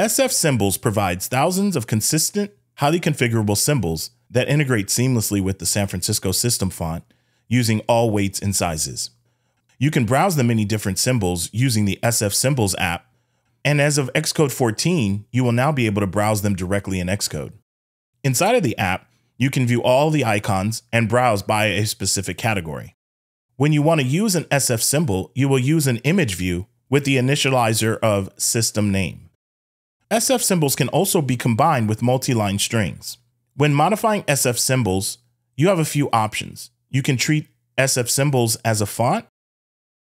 SF Symbols provides thousands of consistent, highly configurable symbols that integrate seamlessly with the San Francisco system font using all weights and sizes. You can browse the many different symbols using the SF Symbols app, and as of Xcode 14, you will now be able to browse them directly in Xcode. Inside of the app, you can view all the icons and browse by a specific category. When you want to use an SF symbol, you will use an image view with the initializer of system name. SF symbols can also be combined with multi-line strings. When modifying SF symbols, you have a few options. You can treat SF symbols as a font.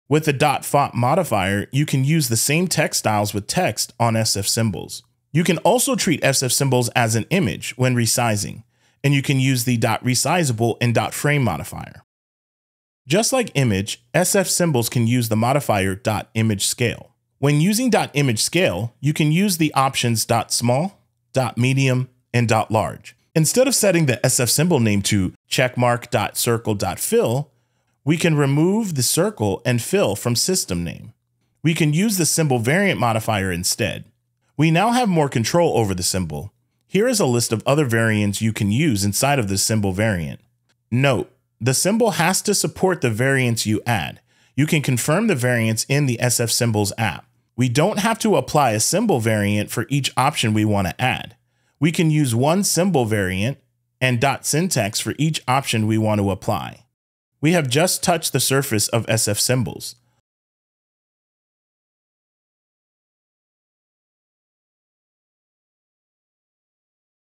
With the dot font modifier, you can use the same text styles with text on SF symbols. You can also treat SF symbols as an image when resizing, and you can use the dot resizable and dot frame modifier. Just like image, SF symbols can use the modifier dot .image scale. When using .image scale, you can use the options .small, .medium, and .large. Instead of setting the SF symbol name to checkmark.circle.fill, we can remove the circle and fill from system name. We can use the symbol variant modifier instead. We now have more control over the symbol. Here is a list of other variants you can use inside of the symbol variant. Note, the symbol has to support the variants you add. You can confirm the variants in the SF Symbols app. We don't have to apply a symbol variant for each option we want to add. We can use one symbol variant and dot syntax for each option we want to apply. We have just touched the surface of SF Symbols.